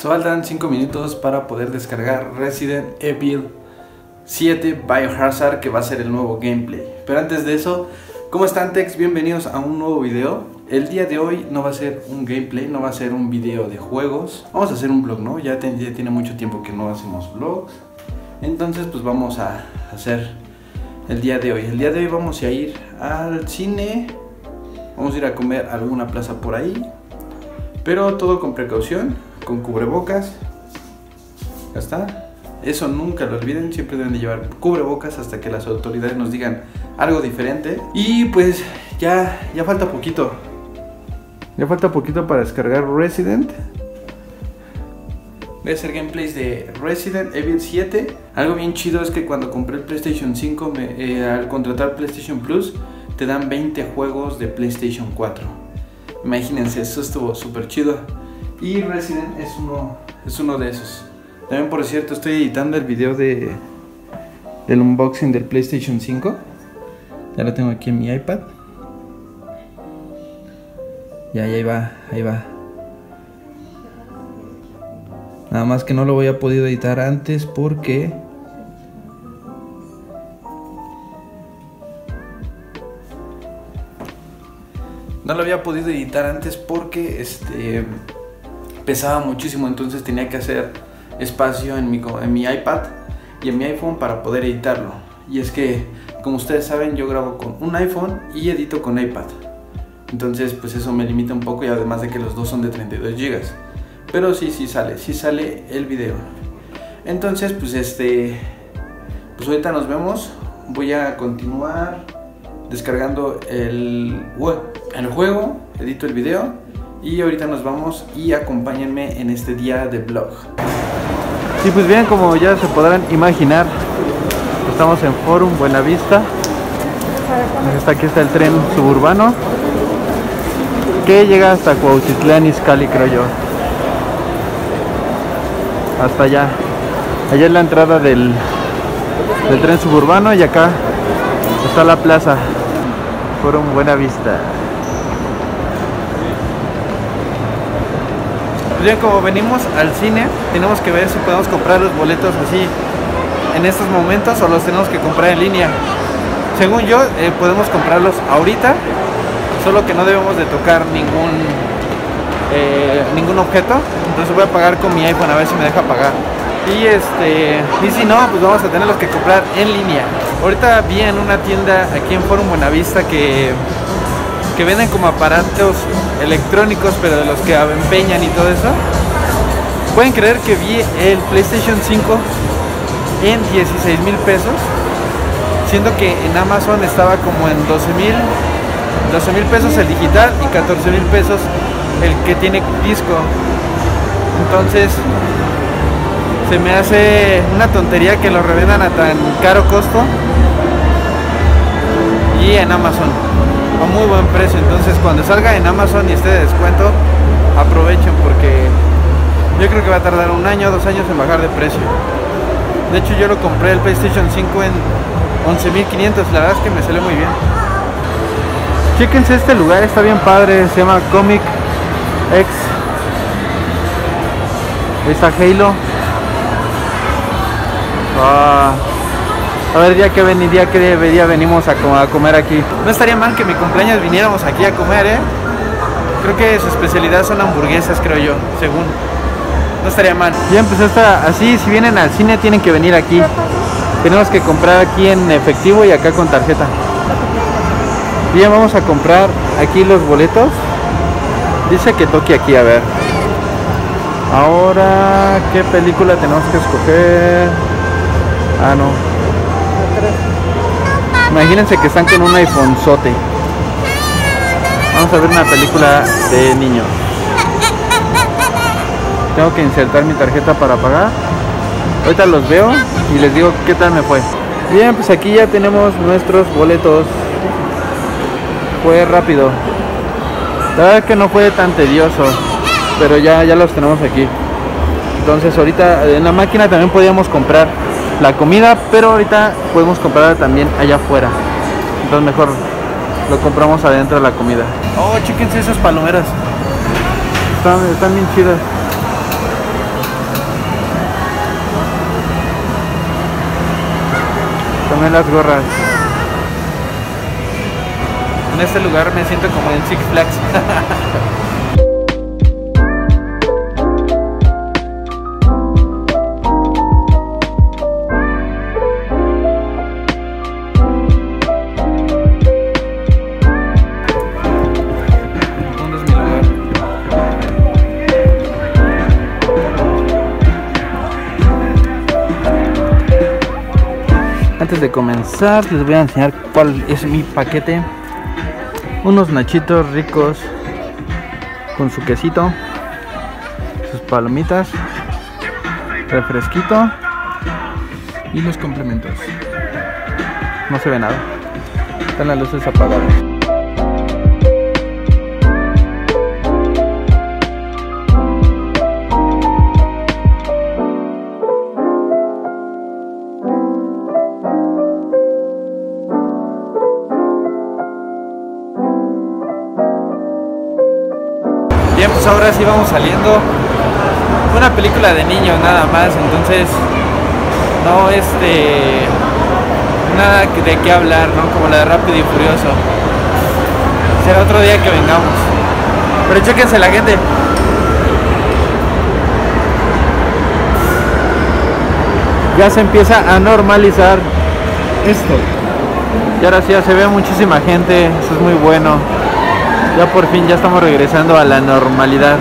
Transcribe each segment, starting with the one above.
Faltan 5 minutos para poder descargar Resident Evil 7 Biohazard que va a ser el nuevo gameplay. Pero antes de eso, ¿cómo están Tex? Bienvenidos a un nuevo video. El día de hoy no va a ser un gameplay, no va a ser un video de juegos. Vamos a hacer un vlog, ¿no? Ya, ya tiene mucho tiempo que no hacemos vlogs. Entonces pues vamos a hacer el día de hoy. El día de hoy vamos a ir al cine. Vamos a ir a comer a alguna plaza por ahí. Pero todo con precaución, con cubrebocas. Ya está. Eso nunca lo olviden, siempre deben de llevar cubrebocas hasta que las autoridades nos digan algo diferente. Y pues ya, ya falta poquito. Ya falta poquito para descargar Resident. Voy a hacer gameplays de Resident Evil 7. Algo bien chido es que cuando compré el PlayStation 5, eh, al contratar PlayStation Plus, te dan 20 juegos de PlayStation 4. Imagínense, eso estuvo súper chido. Y Resident es uno, es uno de esos. También por cierto estoy editando el video de del unboxing del PlayStation 5. Ya lo tengo aquí en mi iPad. Ya, ya ahí va, ahí va. Nada más que no lo voy a podido editar antes porque no lo había podido editar antes porque este pesaba muchísimo, entonces tenía que hacer espacio en mi, en mi iPad y en mi iPhone para poder editarlo. Y es que, como ustedes saben, yo grabo con un iPhone y edito con iPad. Entonces, pues eso me limita un poco y además de que los dos son de 32 GB. Pero sí, sí sale, sí sale el video. Entonces, pues este, pues ahorita nos vemos. Voy a continuar descargando el, el juego, edito el video y ahorita nos vamos y acompáñenme en este día de vlog. Sí, pues bien, como ya se podrán imaginar, estamos en Forum Buenavista. Está, aquí está el tren suburbano que llega hasta Cuautitlán Izcalli, creo yo. Hasta allá. Allá es la entrada del, del tren suburbano y acá está la plaza. Forum Buenavista. Bien, como venimos al cine, tenemos que ver si podemos comprar los boletos así en estos momentos o los tenemos que comprar en línea. Según yo, eh, podemos comprarlos ahorita, solo que no debemos de tocar ningún eh, ningún objeto. Entonces voy a pagar con mi iPhone a ver si me deja pagar. Y este, y si no, pues vamos a tenerlos que comprar en línea. Ahorita vi en una tienda aquí en Forum Buenavista que que venden como aparatos electrónicos, pero de los que empeñan y todo eso. Pueden creer que vi el PlayStation 5 en 16 mil pesos, siendo que en Amazon estaba como en 12 mil 12 mil pesos el digital y 14 mil pesos el que tiene disco. Entonces se me hace una tontería que lo revendan a tan caro costo y en Amazon a muy buen precio. Entonces cuando salga en Amazon y esté de descuento, aprovechen porque yo creo que va a tardar un año, dos años en bajar de precio. De hecho yo lo compré el PlayStation 5 en 11.500, la verdad es que me salió muy bien. Chéquense este lugar, está bien padre, se llama Comic X. Ahí está Halo. Ah, a ver, día que ven día que día venimos a, comer aquí. No estaría mal que mi cumpleaños viniéramos aquí a comer, ¿eh? Creo que su especialidad son hamburguesas, creo yo, según. No estaría mal. Bien, pues está así, si vienen al cine tienen que venir aquí. Tenemos que comprar aquí en efectivo y acá con tarjeta. Bien, vamos a comprar aquí los boletos. Dice que toque aquí, a ver. Ahora, ¿qué película tenemos que escoger? Ah, no. Imagínense que están con un iPhone sote. Vamos a ver una película de niños. Tengo que insertar mi tarjeta para pagar. Ahorita los veo y les digo qué tal me fue. Bien, pues aquí ya tenemos nuestros boletos. Fue rápido. La verdad que no fue tan tedioso, pero ya, ya los tenemos aquí. Entonces ahorita en la máquina también podíamos comprar la comida, pero ahorita podemos comprarla también allá afuera. Entonces mejor lo compramos adentro de la comida. Oh, chéquense esas palomeras. Están, están bien chidas. También las gorras. En este lugar me siento como en Six Flags. Antes de comenzar les voy a enseñar cuál es mi paquete. Unos nachitos ricos con su quesito, sus palomitas, refresquito y los complementos. No se ve nada. Están las luces apagadas. Ahora sí vamos saliendo. Una película de niños nada más, entonces no este nada de qué hablar, ¿no? Como la de Rápido y Furioso. Será otro día que vengamos. Pero chéquense la gente. Ya se empieza a normalizar esto. Y ahora sí ya se ve muchísima gente, eso es muy bueno. Ya por fin ya estamos regresando a la normalidad.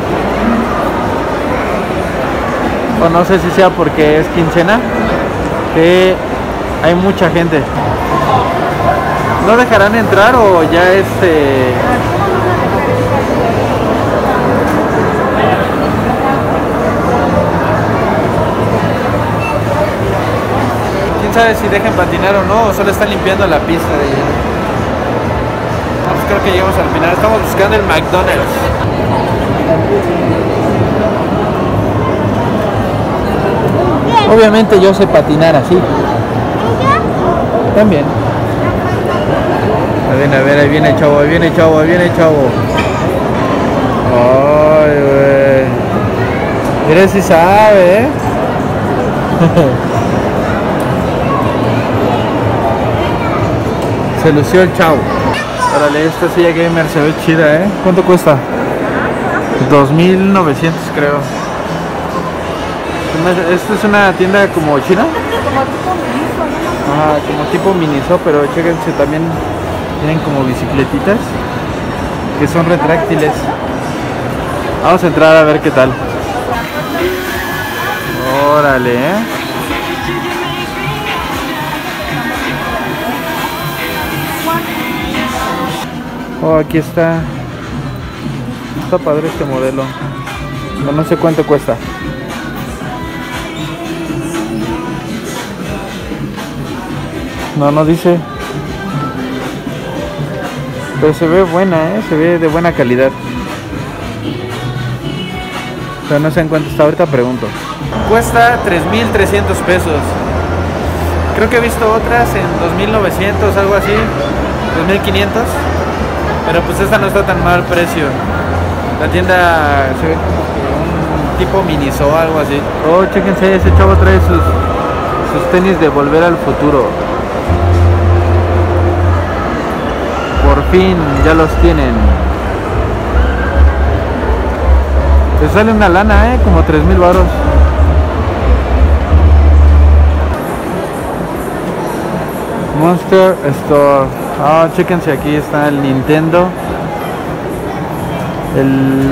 O no sé si sea porque es quincena, que hay mucha gente. ¿No dejarán entrar o ya este... quién sabe si dejen patinar o no, o solo están limpiando la pista de creo que llegamos al final. Estamos buscando el McDonald's. Obviamente yo sé patinar así. También. A ver, a ver, ahí viene el chavo, ahí viene el chavo, ahí viene el chavo. Ay, güey. Mira si sabe, ¿eh? Se lució el chavo. Órale, esta silla gamer se ve chida, ¿eh? ¿Cuánto cuesta? 2900 creo. Esta es una tienda como china. Ajá, como tipo Miniso, pero chéquense también tienen como bicicletitas que son retráctiles. Vamos a entrar a ver qué tal. Órale, ¿eh? Oh, aquí está. Está padre este modelo. No, no sé cuánto cuesta. No, no dice. Pero se ve buena, ¿eh? Se ve de buena calidad. Pero no sé en cuánto está. Ahorita pregunto. Cuesta 3.300 pesos. Creo que he visto otras en 2.900, algo así. 2.500. Pero pues esta no está tan mal precio. La tienda se ve como que un tipo miniso o algo así. Oh, chéquense, ese chavo trae sus, sus tenis de volver al futuro. Por fin ya los tienen. Te sale una lana, eh, como 3 mil baros. Monster Store. Ah, chéquense, aquí está el Nintendo. El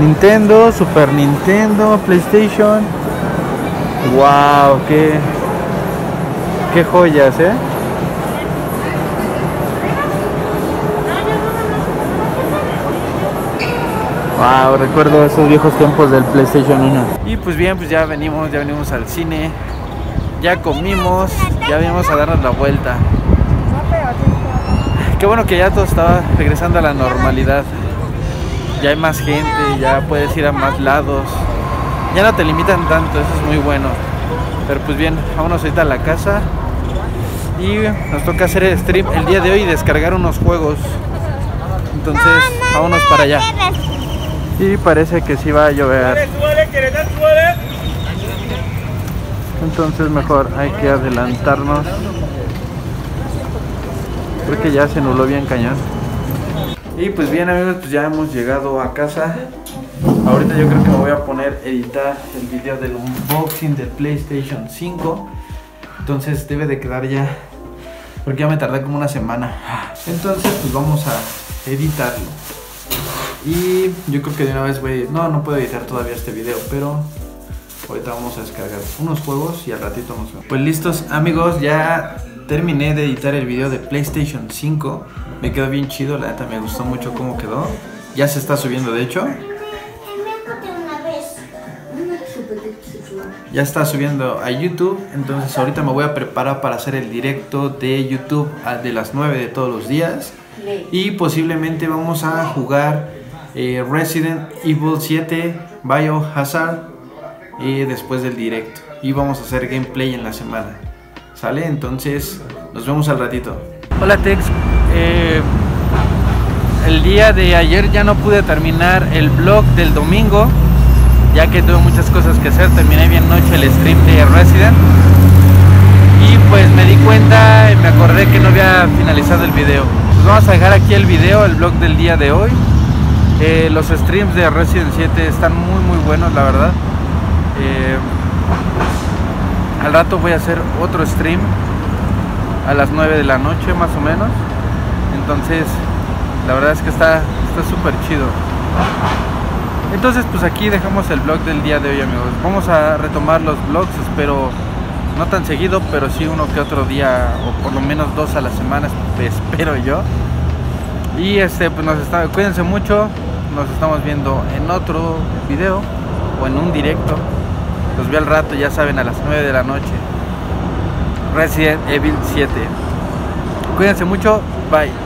Nintendo, Super Nintendo, PlayStation. Wow, qué qué joyas, ¿eh? Wow, recuerdo esos viejos tiempos del PlayStation 1. Y pues bien, pues ya venimos, ya venimos al cine. Ya comimos, ya venimos a darnos la vuelta. Qué bueno que ya todo estaba regresando a la normalidad. Ya hay más gente, ya puedes ir a más lados. Ya no te limitan tanto, eso es muy bueno. Pero pues bien, vámonos ahorita a la casa. Y nos toca hacer el stream el día de hoy y descargar unos juegos. Entonces, vámonos para allá. Y parece que sí va a llover. Entonces mejor hay que adelantarnos. Porque ya se nubló bien cañón. Y pues bien amigos, pues ya hemos llegado a casa. Ahorita yo creo que me voy a poner a editar el video del unboxing del PlayStation 5. Entonces debe de quedar ya. Porque ya me tardé como una semana. Entonces pues vamos a editarlo. Y yo creo que de una vez voy... No, no puedo editar todavía este video, pero ahorita vamos a descargar unos juegos y al ratito nos vemos. Pues listos amigos, ya terminé de editar el video de PlayStation 5. Me quedó bien chido, la neta me gustó mucho cómo quedó. Ya se está subiendo de hecho. Ya está subiendo a YouTube, entonces ahorita me voy a preparar para hacer el directo de YouTube de las 9 de todos los días. Y posiblemente vamos a jugar eh, Resident Evil 7 Biohazard y después del directo. Y vamos a hacer gameplay en la semana. ¿Sale? Entonces nos vemos al ratito. Hola Tex. Eh, el día de ayer ya no pude terminar el vlog del domingo ya que tuve muchas cosas que hacer, terminé bien noche el stream de Resident y pues me di cuenta y me acordé que no había finalizado el video. Pues vamos a dejar aquí el video, el vlog del día de hoy. Eh, los streams de Resident 7 están muy muy buenos la verdad. Eh, al rato voy a hacer otro stream a las 9 de la noche más o menos. Entonces la verdad es que está súper chido. Entonces pues aquí dejamos el vlog del día de hoy amigos. Vamos a retomar los vlogs, espero no tan seguido, pero sí uno que otro día o por lo menos dos a la semana, espero yo. Y este pues nos está, cuídense mucho, nos estamos viendo en otro video o en un directo. Los veo al rato, ya saben, a las 9 de la noche. Resident Evil 7. Cuídense mucho, bye.